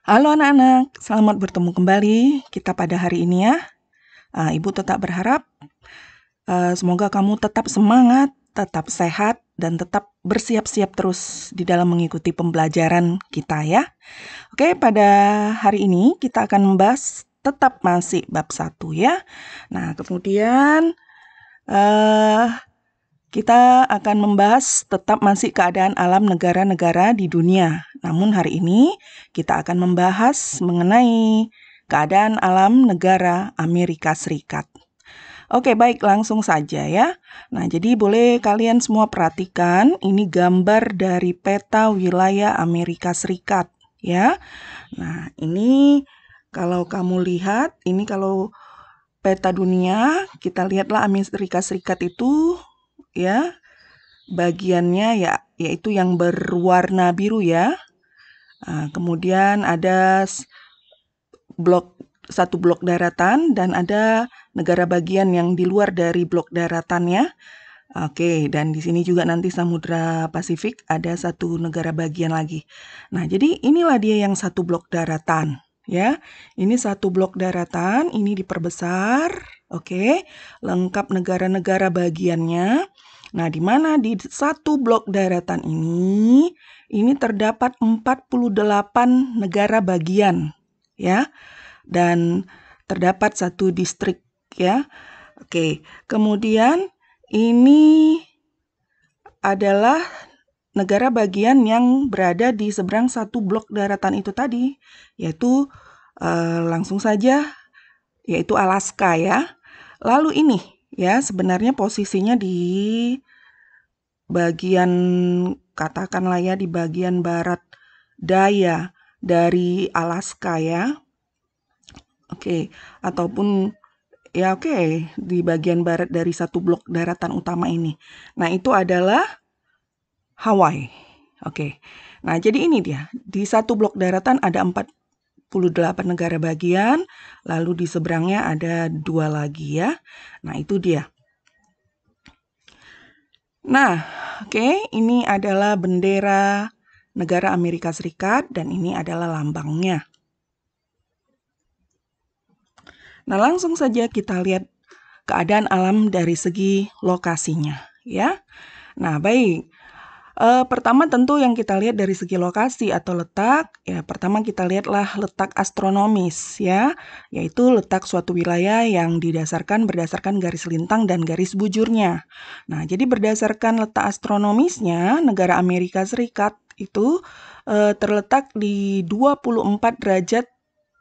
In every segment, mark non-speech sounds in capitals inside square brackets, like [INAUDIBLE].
Halo anak-anak, selamat bertemu kembali kita pada hari ini ya. Uh, Ibu tetap berharap uh, semoga kamu tetap semangat, tetap sehat, dan tetap bersiap-siap terus di dalam mengikuti pembelajaran kita ya. Oke, pada hari ini kita akan membahas tetap masih bab satu ya. Nah, kemudian uh, kita akan membahas tetap masih keadaan alam negara-negara di dunia. Namun hari ini kita akan membahas mengenai keadaan alam negara Amerika Serikat. Oke, baik, langsung saja ya. Nah, jadi boleh kalian semua perhatikan ini gambar dari peta wilayah Amerika Serikat ya. Nah, ini kalau kamu lihat, ini kalau peta dunia, kita lihatlah Amerika Serikat itu ya. Bagiannya ya yaitu yang berwarna biru ya. Nah, kemudian ada blok satu blok daratan dan ada negara bagian yang di luar dari blok daratannya. Oke, dan di sini juga nanti Samudra Pasifik ada satu negara bagian lagi. Nah, jadi inilah dia yang satu blok daratan, ya. Ini satu blok daratan, ini diperbesar, oke. Lengkap negara-negara bagiannya. Nah, di mana di satu blok daratan ini, ini terdapat 48 negara bagian, ya. Dan terdapat satu distrik, ya. Oke, kemudian ini adalah negara bagian yang berada di seberang satu blok daratan itu tadi, yaitu uh, langsung saja yaitu Alaska ya. Lalu ini ya sebenarnya posisinya di bagian katakanlah ya di bagian barat daya dari Alaska ya. Oke, ataupun ya oke di bagian barat dari satu blok daratan utama ini. Nah, itu adalah Hawaii. Oke. Nah, jadi ini dia. Di satu blok daratan ada 48 negara bagian, lalu di seberangnya ada dua lagi ya. Nah, itu dia. Nah, oke, okay, ini adalah bendera negara Amerika Serikat dan ini adalah lambangnya. Nah, langsung saja kita lihat keadaan alam dari segi lokasinya, ya. Nah, baik. Uh, pertama tentu yang kita lihat dari segi lokasi atau letak, ya pertama kita lihatlah letak astronomis ya, yaitu letak suatu wilayah yang didasarkan berdasarkan garis lintang dan garis bujurnya. Nah, jadi berdasarkan letak astronomisnya, negara Amerika Serikat itu uh, terletak di 24 derajat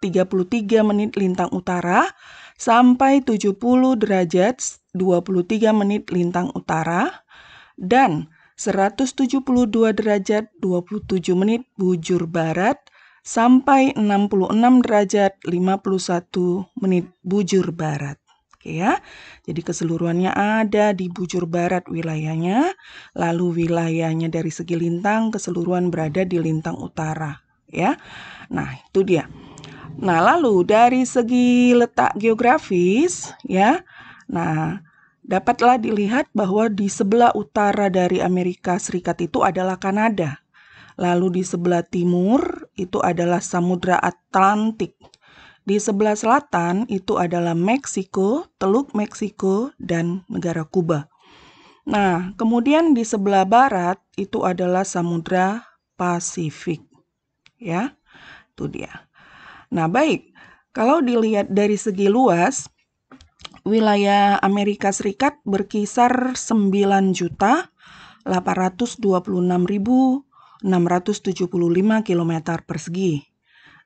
33 menit lintang utara sampai 70 derajat 23 menit lintang utara dan 172 derajat 27 menit bujur barat sampai 66 derajat 51 menit bujur barat. Oke ya. Jadi keseluruhannya ada di bujur barat wilayahnya, lalu wilayahnya dari segi lintang keseluruhan berada di lintang utara, ya. Nah, itu dia. Nah, lalu dari segi letak geografis, ya. Nah, dapatlah dilihat bahwa di sebelah utara dari Amerika Serikat itu adalah Kanada. Lalu di sebelah timur itu adalah Samudra Atlantik. Di sebelah selatan itu adalah Meksiko, Teluk Meksiko, dan negara Kuba. Nah, kemudian di sebelah barat itu adalah Samudra Pasifik. Ya, itu dia. Nah, baik. Kalau dilihat dari segi luas, wilayah Amerika Serikat berkisar 9 juta 826.675 km persegi.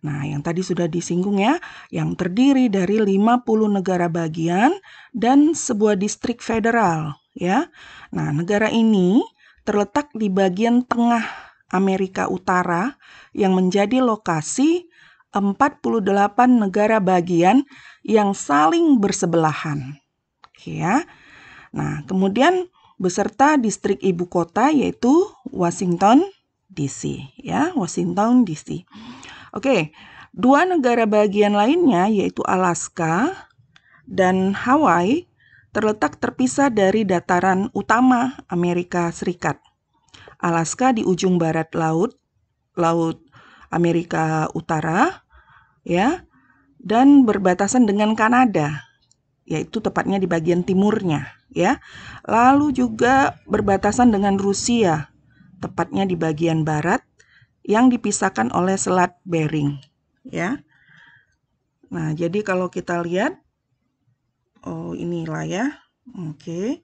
Nah, yang tadi sudah disinggung ya, yang terdiri dari 50 negara bagian dan sebuah distrik federal, ya. Nah, negara ini terletak di bagian tengah Amerika Utara yang menjadi lokasi 48 negara bagian yang saling bersebelahan. Ya. Nah, kemudian beserta distrik ibu kota yaitu Washington DC ya, Washington DC. Oke, dua negara bagian lainnya yaitu Alaska dan Hawaii terletak terpisah dari dataran utama Amerika Serikat. Alaska di ujung barat laut, Laut Amerika Utara, ya, dan berbatasan dengan Kanada, yaitu tepatnya di bagian timurnya, ya. Lalu juga berbatasan dengan Rusia, tepatnya di bagian barat yang dipisahkan oleh Selat Bering, ya. Nah, jadi kalau kita lihat oh inilah ya. Oke.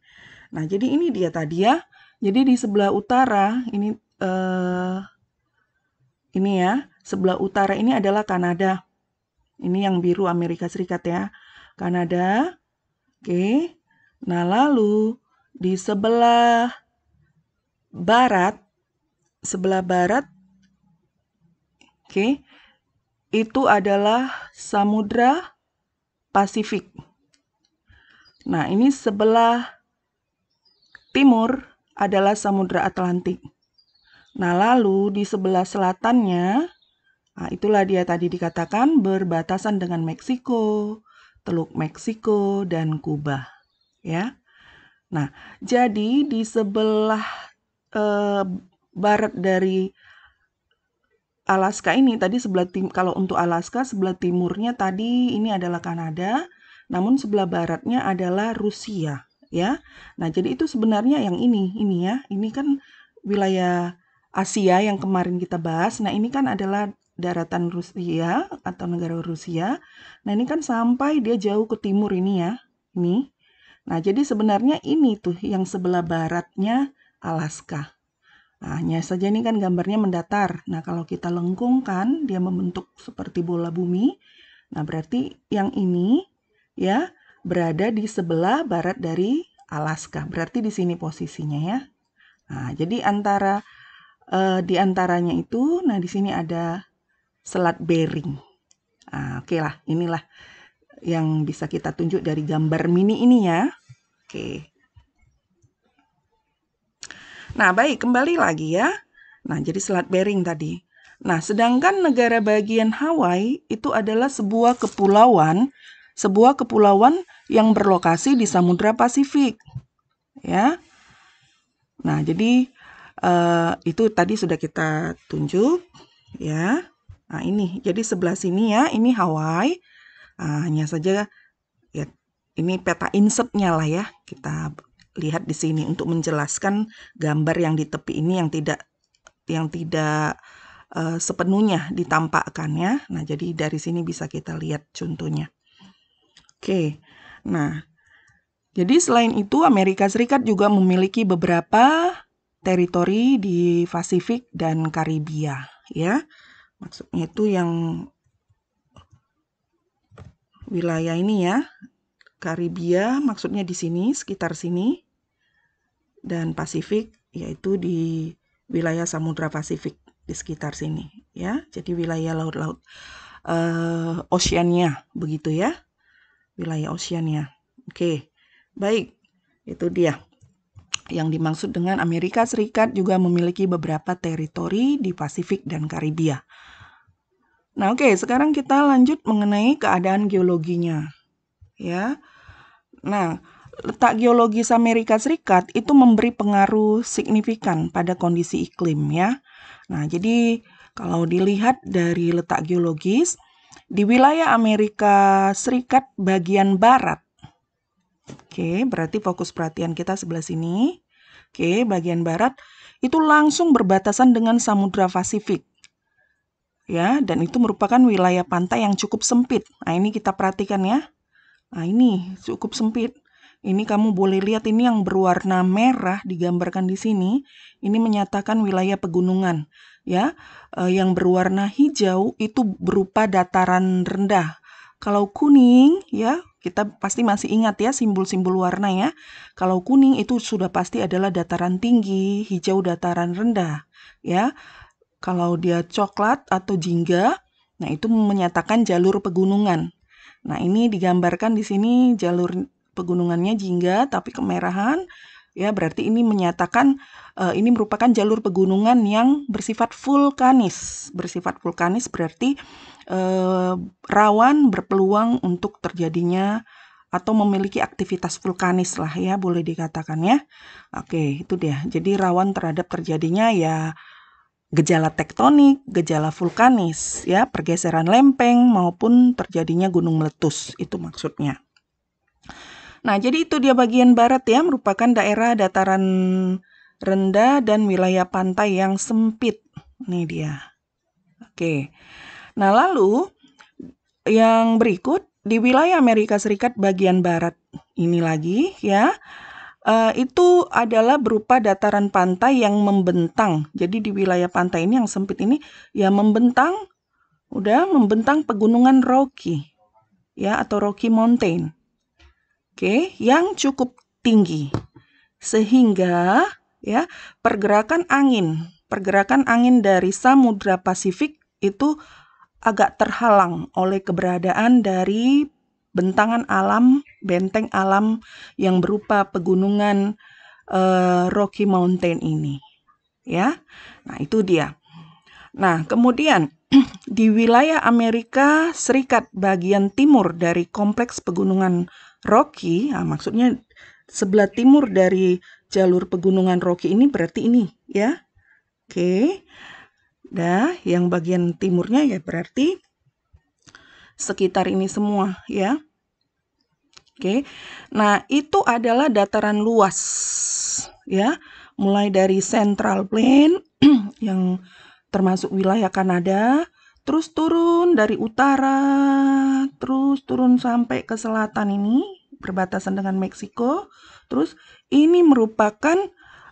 Nah, jadi ini dia tadi ya. Jadi di sebelah utara ini eh ini ya, sebelah utara ini adalah Kanada. Ini yang biru Amerika Serikat ya. Kanada. Oke. Nah, lalu di sebelah barat sebelah barat oke, itu adalah Samudra Pasifik. Nah, ini sebelah timur adalah Samudra Atlantik. Nah, lalu di sebelah selatannya Nah, itulah dia tadi dikatakan berbatasan dengan Meksiko, Teluk Meksiko, dan Kuba. Ya. Nah, jadi di sebelah eh, barat dari Alaska ini tadi sebelah tim kalau untuk Alaska sebelah timurnya tadi ini adalah Kanada, namun sebelah baratnya adalah Rusia, ya. Nah, jadi itu sebenarnya yang ini, ini ya. Ini kan wilayah Asia yang kemarin kita bahas. Nah, ini kan adalah daratan Rusia atau negara Rusia. Nah, ini kan sampai dia jauh ke timur ini ya. Ini. Nah, jadi sebenarnya ini tuh yang sebelah baratnya Alaska. Nah, hanya saja ini kan gambarnya mendatar. Nah, kalau kita lengkungkan, dia membentuk seperti bola bumi. Nah, berarti yang ini ya berada di sebelah barat dari Alaska. Berarti di sini posisinya ya. Nah, jadi antara uh, di antaranya itu, nah di sini ada Selat Bering. Nah, Oke okay lah, inilah yang bisa kita tunjuk dari gambar mini ini ya. Oke. Okay. Nah, baik, kembali lagi ya. Nah, jadi Selat Bering tadi. Nah, sedangkan negara bagian Hawaii itu adalah sebuah kepulauan, sebuah kepulauan yang berlokasi di Samudra Pasifik. Ya. Nah, jadi uh, itu tadi sudah kita tunjuk ya. Nah, ini jadi sebelah sini ya, ini Hawaii. Nah, hanya saja ya ini peta insertnya lah ya. Kita lihat di sini untuk menjelaskan gambar yang di tepi ini yang tidak yang tidak uh, sepenuhnya ditampakkan ya. Nah, jadi dari sini bisa kita lihat contohnya. Oke. Nah, jadi selain itu Amerika Serikat juga memiliki beberapa teritori di Pasifik dan Karibia ya. Maksudnya itu yang wilayah ini ya. Karibia maksudnya di sini, sekitar sini. Dan Pasifik yaitu di wilayah Samudra Pasifik di sekitar sini ya. Jadi wilayah laut-laut uh, Oceania begitu ya. Wilayah Oceania. Oke. Baik. Itu dia. Yang dimaksud dengan Amerika Serikat juga memiliki beberapa teritori di Pasifik dan Karibia. Nah, oke, okay, sekarang kita lanjut mengenai keadaan geologinya. Ya. Nah, letak geologis Amerika Serikat itu memberi pengaruh signifikan pada kondisi iklim ya. Nah, jadi kalau dilihat dari letak geologis di wilayah Amerika Serikat bagian barat. Oke, berarti fokus perhatian kita sebelah sini. Oke, bagian barat itu langsung berbatasan dengan Samudra Pasifik ya dan itu merupakan wilayah pantai yang cukup sempit. Nah, ini kita perhatikan ya. Nah, ini cukup sempit. Ini kamu boleh lihat ini yang berwarna merah digambarkan di sini. Ini menyatakan wilayah pegunungan, ya. E, yang berwarna hijau itu berupa dataran rendah. Kalau kuning, ya, kita pasti masih ingat ya simbol-simbol warna ya. Kalau kuning itu sudah pasti adalah dataran tinggi, hijau dataran rendah, ya. Kalau dia coklat atau jingga, nah itu menyatakan jalur pegunungan. Nah, ini digambarkan di sini jalur pegunungannya jingga tapi kemerahan ya berarti ini menyatakan uh, ini merupakan jalur pegunungan yang bersifat vulkanis. Bersifat vulkanis berarti uh, rawan berpeluang untuk terjadinya atau memiliki aktivitas vulkanis lah ya boleh dikatakan ya. Oke, itu dia. Jadi rawan terhadap terjadinya ya gejala tektonik, gejala vulkanis, ya, pergeseran lempeng maupun terjadinya gunung meletus, itu maksudnya. Nah, jadi itu dia bagian barat ya, merupakan daerah dataran rendah dan wilayah pantai yang sempit. Ini dia. Oke. Nah, lalu yang berikut di wilayah Amerika Serikat bagian barat ini lagi ya uh, itu adalah berupa dataran pantai yang membentang. Jadi di wilayah pantai ini yang sempit ini ya membentang, udah membentang pegunungan Rocky, ya atau Rocky Mountain. Oke, yang cukup tinggi sehingga ya pergerakan angin, pergerakan angin dari Samudra Pasifik itu agak terhalang oleh keberadaan dari bentangan alam, benteng alam yang berupa pegunungan uh, Rocky Mountain ini. Ya. Nah, itu dia. Nah, kemudian [CLEARS THROAT] di wilayah Amerika Serikat bagian timur dari kompleks pegunungan Rocky, nah, maksudnya sebelah timur dari jalur pegunungan Rocky ini berarti ini, ya. Oke. Nah, yang bagian timurnya ya berarti sekitar ini semua ya. Oke. Nah, itu adalah dataran luas ya, mulai dari Central Plain [CLEARS THROAT] yang termasuk wilayah Kanada, terus turun dari utara, terus turun sampai ke selatan ini berbatasan dengan Meksiko. Terus ini merupakan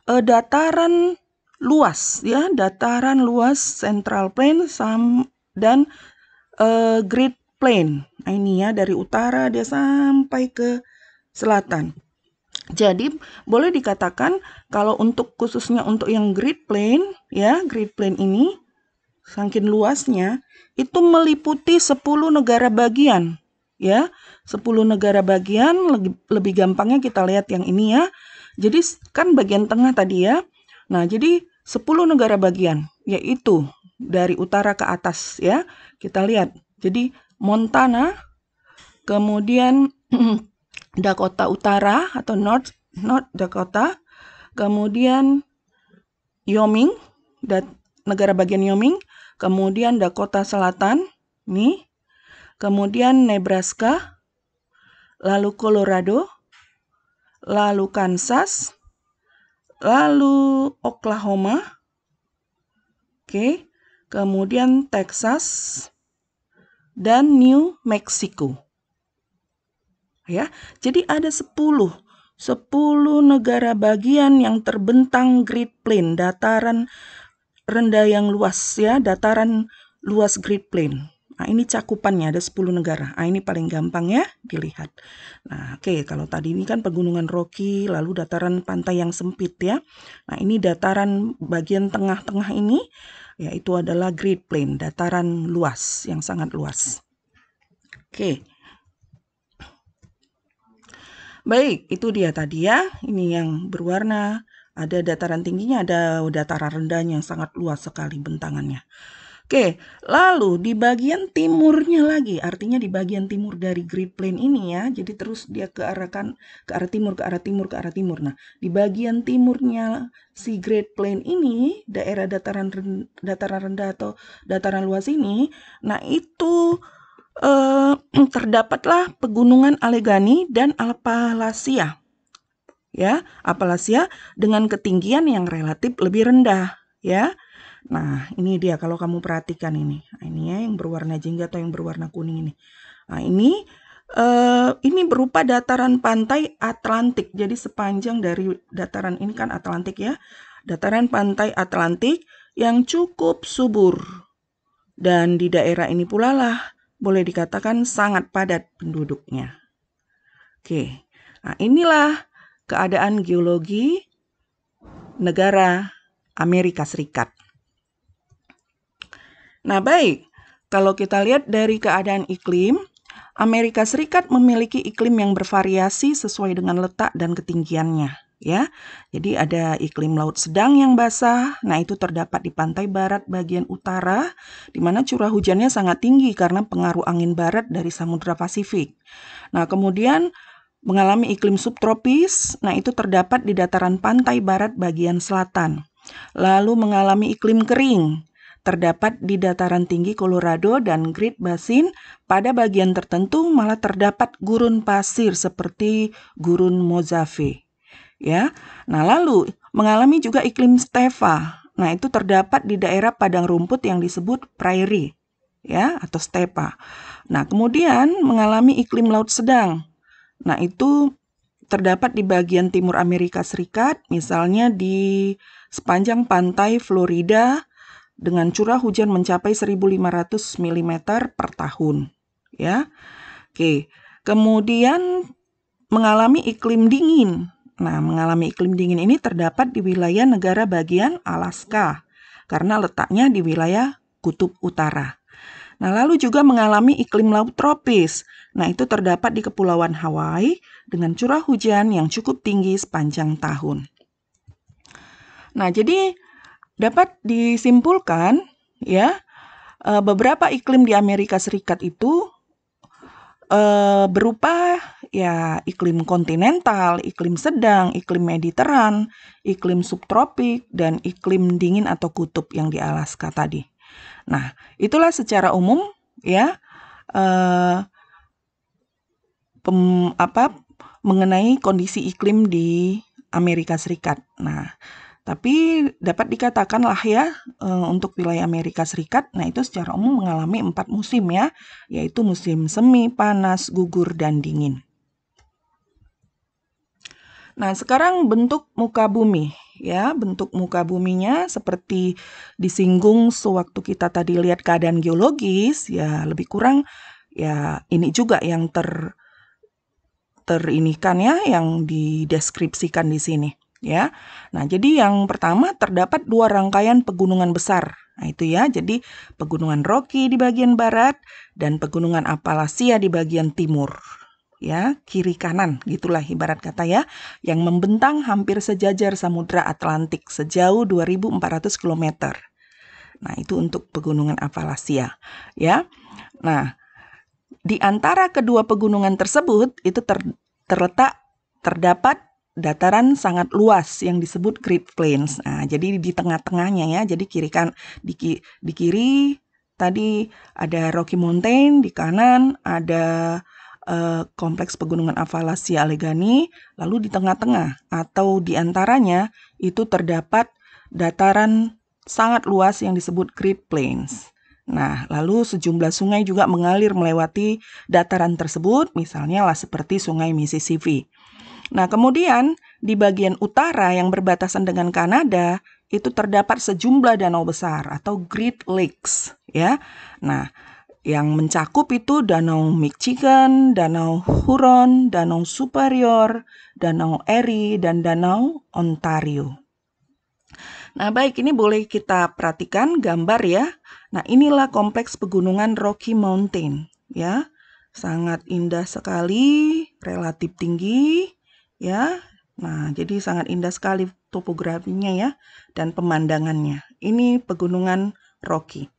uh, dataran luas ya, dataran luas Central Plain sam dan uh, Great plain. Nah, ini ya dari utara dia sampai ke selatan. Jadi boleh dikatakan kalau untuk khususnya untuk yang Great Plain ya, Great Plain ini saking luasnya itu meliputi 10 negara bagian ya. 10 negara bagian lebih, lebih gampangnya kita lihat yang ini ya. Jadi kan bagian tengah tadi ya. Nah, jadi 10 negara bagian yaitu dari utara ke atas ya. Kita lihat. Jadi Montana, kemudian [CLEARS THROAT] Dakota Utara atau North North Dakota, kemudian Wyoming, negara bagian Wyoming, kemudian Dakota Selatan, nih, kemudian Nebraska, lalu Colorado, lalu Kansas, lalu Oklahoma, oke, kemudian Texas, dan New Mexico. Ya, jadi ada 10 10 negara bagian yang terbentang Great Plain, dataran rendah yang luas ya, dataran luas Great Plain. Nah, ini cakupannya ada 10 negara. Nah, ini paling gampang ya dilihat. Nah, oke, okay, kalau tadi ini kan pegunungan Rocky, lalu dataran pantai yang sempit ya. Nah, ini dataran bagian tengah-tengah ini yaitu adalah Great Plain, dataran luas yang sangat luas. Oke. Baik, itu dia tadi ya. Ini yang berwarna, ada dataran tingginya, ada dataran rendahnya yang sangat luas sekali bentangannya. Oke, lalu di bagian timurnya lagi, artinya di bagian timur dari Great Plain ini ya, jadi terus dia ke arah kan, ke arah timur, ke arah timur, ke arah timur. Nah, di bagian timurnya si Great Plain ini, daerah dataran dataran rendah atau dataran luas ini, nah itu eh, [CLEARS THROAT] terdapatlah pegunungan Allegheny dan Appalachia. Ya, Appalachia dengan ketinggian yang relatif lebih rendah, ya. Nah, ini dia kalau kamu perhatikan ini. Nah, ini ya yang berwarna jingga atau yang berwarna kuning ini. Nah, ini uh, ini berupa dataran pantai Atlantik. Jadi sepanjang dari dataran ini kan Atlantik ya. Dataran pantai Atlantik yang cukup subur. Dan di daerah ini pula lah boleh dikatakan sangat padat penduduknya. Oke. Nah, inilah keadaan geologi negara Amerika Serikat. Nah, baik. Kalau kita lihat dari keadaan iklim, Amerika Serikat memiliki iklim yang bervariasi sesuai dengan letak dan ketinggiannya, ya. Jadi ada iklim laut sedang yang basah. Nah, itu terdapat di pantai barat bagian utara di mana curah hujannya sangat tinggi karena pengaruh angin barat dari Samudra Pasifik. Nah, kemudian mengalami iklim subtropis. Nah, itu terdapat di dataran pantai barat bagian selatan. lalu mengalami iklim kering. Terdapat di dataran tinggi Colorado dan Great Basin, pada bagian tertentu malah terdapat gurun pasir seperti gurun Mojave. Ya. Nah, lalu mengalami juga iklim stepa. Nah, itu terdapat di daerah padang rumput yang disebut prairie ya atau stepa. Nah, kemudian mengalami iklim laut sedang. Nah, itu terdapat di bagian timur Amerika Serikat, misalnya di sepanjang pantai Florida, dengan curah hujan mencapai 1500 mm per tahun ya. Oke. Kemudian mengalami iklim dingin. Nah, mengalami iklim dingin ini terdapat di wilayah negara bagian Alaska karena letaknya di wilayah kutub utara. Nah, lalu juga mengalami iklim laut tropis. Nah, itu terdapat di Kepulauan Hawaii dengan curah hujan yang cukup tinggi sepanjang tahun. Nah, jadi Dapat disimpulkan ya eh, beberapa iklim di Amerika Serikat itu uh, berupa ya iklim kontinental, iklim sedang, iklim mediteran, iklim subtropik dan iklim dingin atau kutub yang di Alaska tadi. Nah, itulah secara umum ya uh, pem, apa mengenai kondisi iklim di Amerika Serikat. Nah, tapi dapat dikatakan lah ya eh, untuk wilayah Amerika Serikat, nah itu secara umum mengalami empat musim ya, yaitu musim semi, panas, gugur, dan dingin. Nah sekarang bentuk muka bumi ya, bentuk muka buminya seperti disinggung sewaktu kita tadi lihat keadaan geologis ya lebih kurang ya ini juga yang ter terinikan ya, yang dideskripsikan di sini ya. Nah, jadi yang pertama terdapat dua rangkaian pegunungan besar. Nah, itu ya. Jadi pegunungan Rocky di bagian barat dan pegunungan Appalachia di bagian timur. Ya, kiri kanan gitulah ibarat kata ya, yang membentang hampir sejajar Samudra Atlantik sejauh 2400 km. Nah, itu untuk pegunungan Appalachia, ya. Nah, di antara kedua pegunungan tersebut itu ter, terletak terdapat dataran sangat luas yang disebut Great Plains. Nah, jadi di tengah-tengahnya ya. Jadi kiri kan di, di kiri tadi ada Rocky Mountain, di kanan ada uh, kompleks pegunungan Appalachia Allegheny, lalu di tengah-tengah atau di antaranya itu terdapat dataran sangat luas yang disebut Great Plains. Nah, lalu sejumlah sungai juga mengalir melewati dataran tersebut, misalnya lah seperti Sungai Mississippi. Nah, kemudian di bagian utara yang berbatasan dengan Kanada itu terdapat sejumlah danau besar atau Great Lakes, ya. Nah, yang mencakup itu Danau Michigan, Danau Huron, Danau Superior, Danau Erie, dan Danau Ontario. Nah, baik ini boleh kita perhatikan gambar ya. Nah, inilah kompleks pegunungan Rocky Mountain, ya. Sangat indah sekali, relatif tinggi, ya. Nah, jadi sangat indah sekali topografinya ya dan pemandangannya. Ini pegunungan Rocky.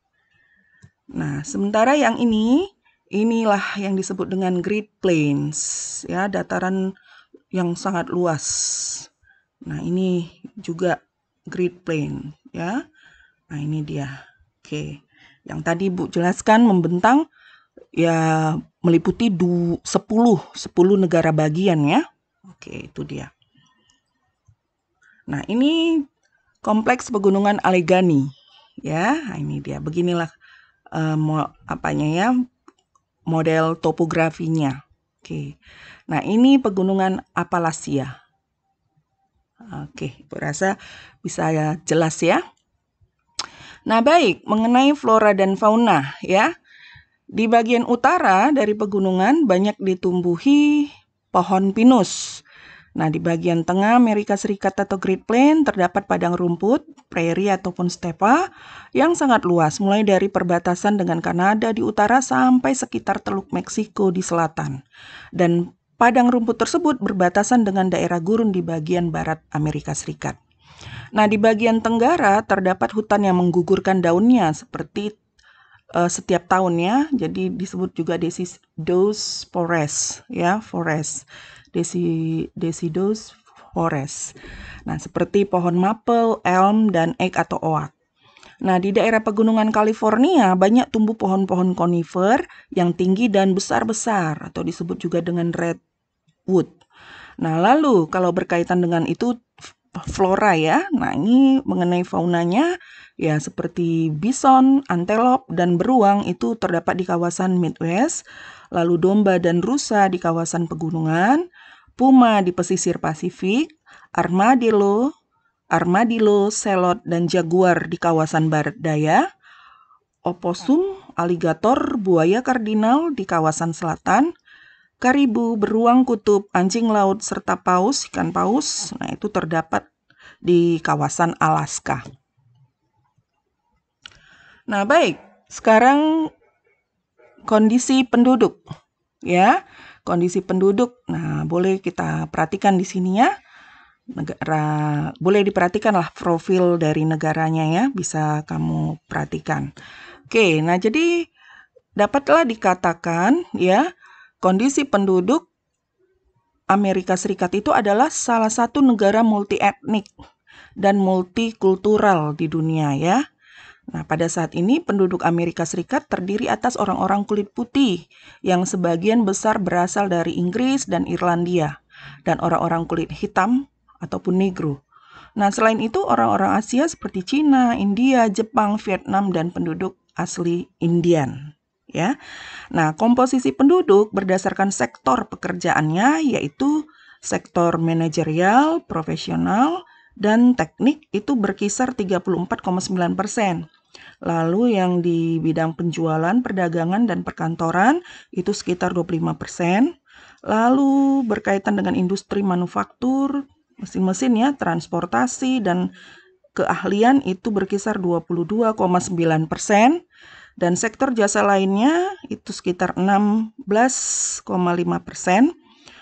Nah, sementara yang ini inilah yang disebut dengan Great Plains ya, dataran yang sangat luas. Nah, ini juga Great Plain ya. Nah, ini dia. Oke. Yang tadi Bu jelaskan membentang ya meliputi du, 10 10 negara bagian ya. Oke, itu dia. Nah, ini kompleks pegunungan Allegheny. Ya, nah, ini dia. Beginilah uh, mo apanya ya model topografinya. Oke. Nah, ini pegunungan Appalachia. Oke, Ibu rasa bisa jelas ya. Nah, baik, mengenai flora dan fauna ya. Di bagian utara dari pegunungan banyak ditumbuhi pohon pinus. Nah, di bagian tengah Amerika Serikat atau Great Plain terdapat padang rumput, prairie ataupun stepa yang sangat luas, mulai dari perbatasan dengan Kanada di utara sampai sekitar Teluk Meksiko di selatan. Dan padang rumput tersebut berbatasan dengan daerah gurun di bagian barat Amerika Serikat. Nah, di bagian tenggara terdapat hutan yang menggugurkan daunnya seperti uh, setiap tahunnya, jadi disebut juga deciduous forest, ya, forest. Desi, forest. Nah, seperti pohon maple, elm, dan oak atau oak. Nah, di daerah pegunungan California banyak tumbuh pohon-pohon konifer yang tinggi dan besar-besar atau disebut juga dengan redwood. Nah, lalu kalau berkaitan dengan itu flora ya. Nah, ini mengenai faunanya ya seperti bison, antelop, dan beruang itu terdapat di kawasan Midwest. Lalu domba dan rusa di kawasan pegunungan, puma di pesisir Pasifik, armadillo, armadillo, selot, dan jaguar di kawasan barat daya, oposum, aligator, buaya kardinal di kawasan selatan, karibu, beruang kutub, anjing laut, serta paus, ikan paus, nah itu terdapat di kawasan Alaska. Nah, baik. Sekarang kondisi penduduk ya. Kondisi penduduk. Nah, boleh kita perhatikan di sini ya negara boleh diperhatikanlah profil dari negaranya ya bisa kamu perhatikan. Oke, nah jadi dapatlah dikatakan ya kondisi penduduk Amerika Serikat itu adalah salah satu negara multi etnik dan multikultural di dunia ya. Nah, pada saat ini penduduk Amerika Serikat terdiri atas orang-orang kulit putih yang sebagian besar berasal dari Inggris dan Irlandia dan orang-orang kulit hitam ataupun negro. Nah, selain itu orang-orang Asia seperti Cina, India, Jepang, Vietnam dan penduduk asli Indian, ya. Nah, komposisi penduduk berdasarkan sektor pekerjaannya yaitu sektor manajerial, profesional, dan teknik itu berkisar 34,9 persen. Lalu yang di bidang penjualan, perdagangan, dan perkantoran itu sekitar 25 persen. Lalu berkaitan dengan industri manufaktur, mesin-mesin ya, transportasi dan keahlian itu berkisar 22,9 persen dan sektor jasa lainnya itu sekitar 16,5 persen.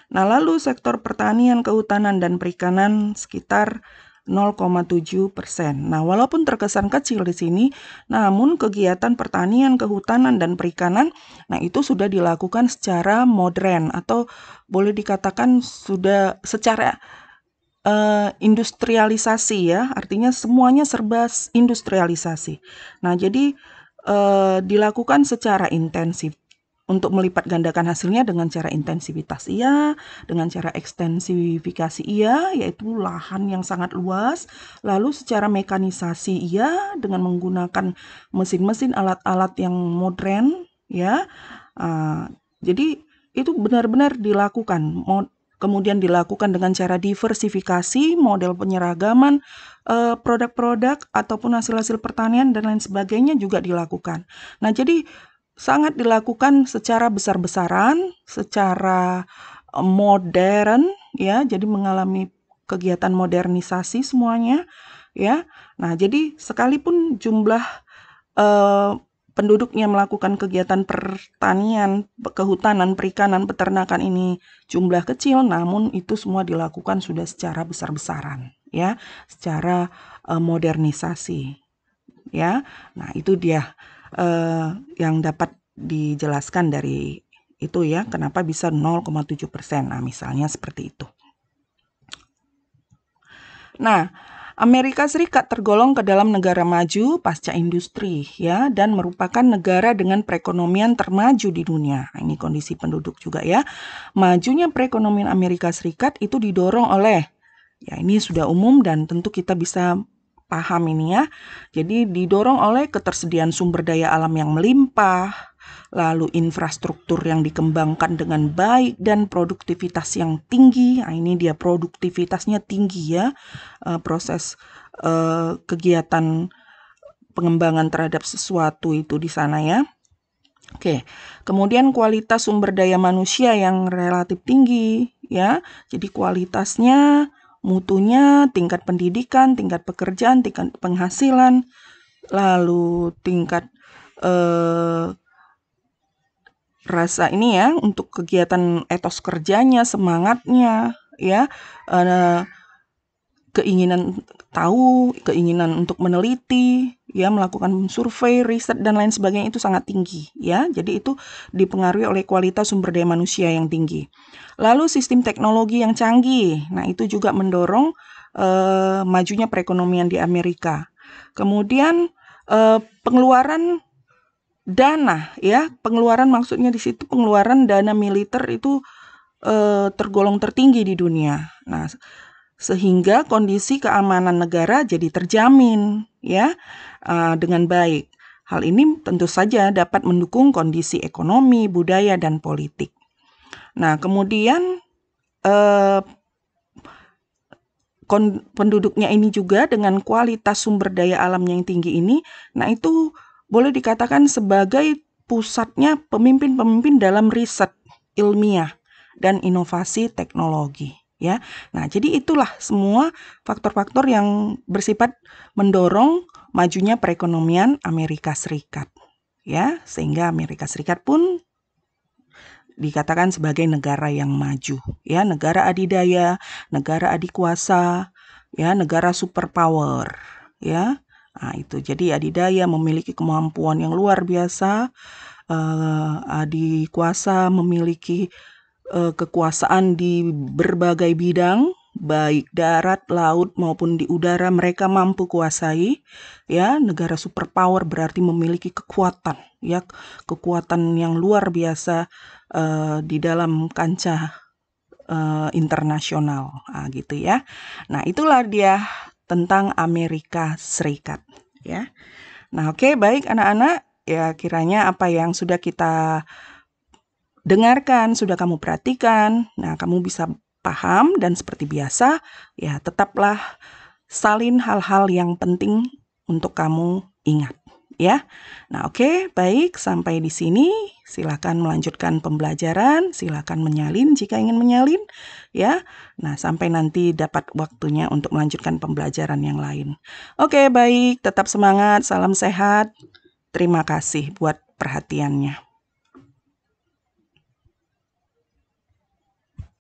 Nah lalu sektor pertanian, kehutanan, dan perikanan sekitar 0,7 persen. Nah, walaupun terkesan kecil di sini, namun kegiatan pertanian, kehutanan, dan perikanan, nah itu sudah dilakukan secara modern atau boleh dikatakan sudah secara uh, industrialisasi ya, artinya semuanya serba industrialisasi. Nah, jadi uh, dilakukan secara intensif untuk melipat gandakan hasilnya dengan cara intensivitas iya, dengan cara ekstensifikasi iya, yaitu lahan yang sangat luas, lalu secara mekanisasi iya dengan menggunakan mesin-mesin alat-alat yang modern ya. Uh, jadi itu benar-benar dilakukan kemudian dilakukan dengan cara diversifikasi model penyeragaman eh, produk-produk ataupun hasil-hasil pertanian dan lain sebagainya juga dilakukan. Nah, jadi sangat dilakukan secara besar-besaran, secara eh, modern ya, jadi mengalami kegiatan modernisasi semuanya ya. Nah, jadi sekalipun jumlah uh, penduduknya melakukan kegiatan pertanian, kehutanan, perikanan, peternakan ini jumlah kecil, namun itu semua dilakukan sudah secara besar-besaran, ya, secara uh, modernisasi, ya. Nah itu dia uh, yang dapat dijelaskan dari itu ya, kenapa bisa 0,7 persen. Nah misalnya seperti itu. Nah, Amerika Serikat tergolong ke dalam negara maju pasca industri ya dan merupakan negara dengan perekonomian termaju di dunia. Nah, ini kondisi penduduk juga ya. Majunya perekonomian Amerika Serikat itu didorong oleh ya ini sudah umum dan tentu kita bisa paham ini ya. Jadi didorong oleh ketersediaan sumber daya alam yang melimpah, lalu infrastruktur yang dikembangkan dengan baik dan produktivitas yang tinggi. Nah, ini dia produktivitasnya tinggi ya. Uh, proses uh, kegiatan pengembangan terhadap sesuatu itu di sana ya. Oke, kemudian kualitas sumber daya manusia yang relatif tinggi ya. Jadi kualitasnya, mutunya, tingkat pendidikan, tingkat pekerjaan, tingkat penghasilan, lalu tingkat eh, rasa ini ya untuk kegiatan etos kerjanya, semangatnya ya. Uh, keinginan tahu, keinginan untuk meneliti, ya melakukan survei, riset dan lain sebagainya itu sangat tinggi, ya. Jadi itu dipengaruhi oleh kualitas sumber daya manusia yang tinggi. Lalu sistem teknologi yang canggih. Nah, itu juga mendorong uh, majunya perekonomian di Amerika. Kemudian uh, pengeluaran dana ya, pengeluaran maksudnya di situ pengeluaran dana militer itu uh, tergolong tertinggi di dunia. Nah, sehingga kondisi keamanan negara jadi terjamin ya uh, dengan baik. Hal ini tentu saja dapat mendukung kondisi ekonomi, budaya, dan politik. Nah, kemudian uh, penduduknya ini juga dengan kualitas sumber daya alam yang tinggi ini, nah itu boleh dikatakan sebagai pusatnya pemimpin-pemimpin dalam riset ilmiah dan inovasi teknologi ya. Nah, jadi itulah semua faktor-faktor yang bersifat mendorong majunya perekonomian Amerika Serikat. Ya, sehingga Amerika Serikat pun dikatakan sebagai negara yang maju, ya, negara adidaya, negara adikuasa, ya, negara superpower, ya. Nah, itu. Jadi adidaya memiliki kemampuan yang luar biasa, uh, adikuasa memiliki uh, kekuasaan di berbagai bidang, baik darat, laut maupun di udara mereka mampu kuasai. Ya, negara superpower berarti memiliki kekuatan, ya, kekuatan yang luar biasa uh, di dalam kancah uh, internasional, nah, gitu ya. Nah, itulah dia tentang Amerika Serikat, ya. Nah, oke, okay, baik anak-anak, ya kiranya apa yang sudah kita dengarkan, sudah kamu perhatikan. Nah, kamu bisa paham dan seperti biasa, ya tetaplah salin hal-hal yang penting untuk kamu ingat, ya. Nah, oke, okay, baik sampai di sini. Silakan melanjutkan pembelajaran, silakan menyalin jika ingin menyalin, ya. Nah, sampai nanti dapat waktunya untuk melanjutkan pembelajaran yang lain. Oke, okay, baik, tetap semangat, salam sehat. Terima kasih buat perhatiannya.